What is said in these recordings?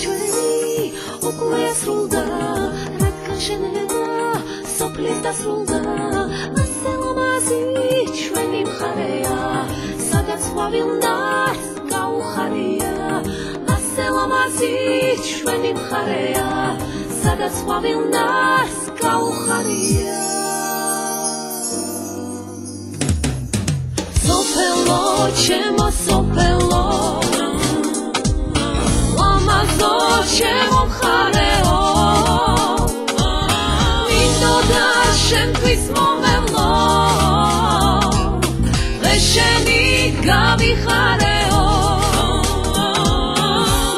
ჩვენი უკვე ასრულდა რადგან შენება სოფლის დასრულდა ასე ლამაზი ჩვენი მხარეა სადაც ყვავილნარს გაუხარია. ასე ლამაზი ჩვენი მხარეა სადაც ყვავილნარს გაუხარია. სოფელო ჩემო სოფელო ლამაზო ჩემო მხარეო მინდოდა შენთვის მომევლო და შენი გავიხარეო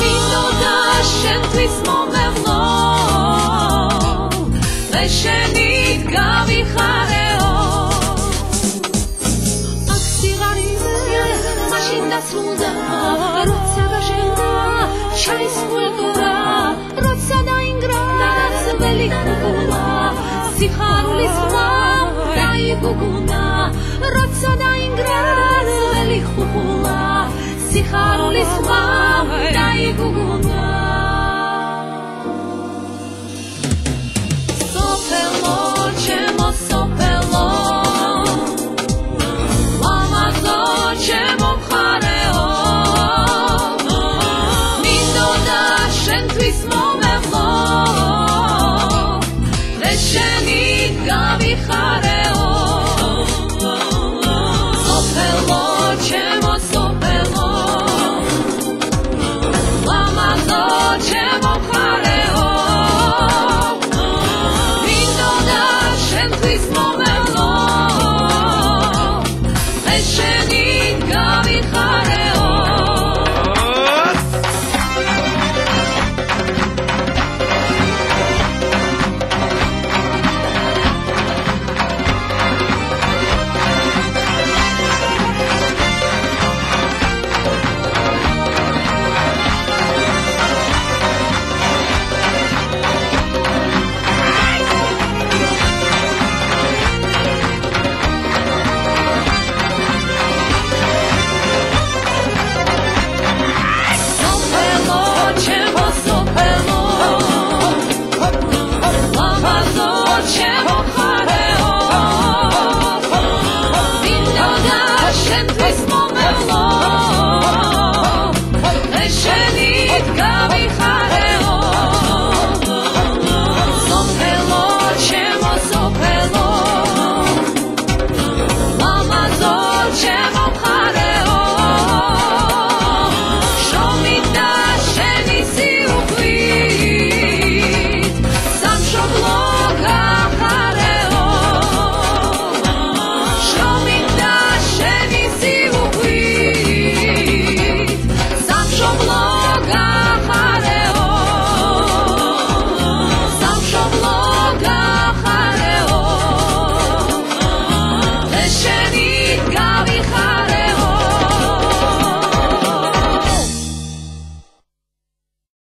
მინდოდა შენთვის მომევლო და შენი აქ სიღარიბე მაშინ დასრულდა როცა გაშენდა ჩაის კულტურა 哈里斯湾，大雨姑姑。გავიხარეო. სოფელო ჩემო სოფელო. ლამაზო ჩემო ხარეო. მინდოდა შენთვის მომევლო. ეს შენი გავიხარეო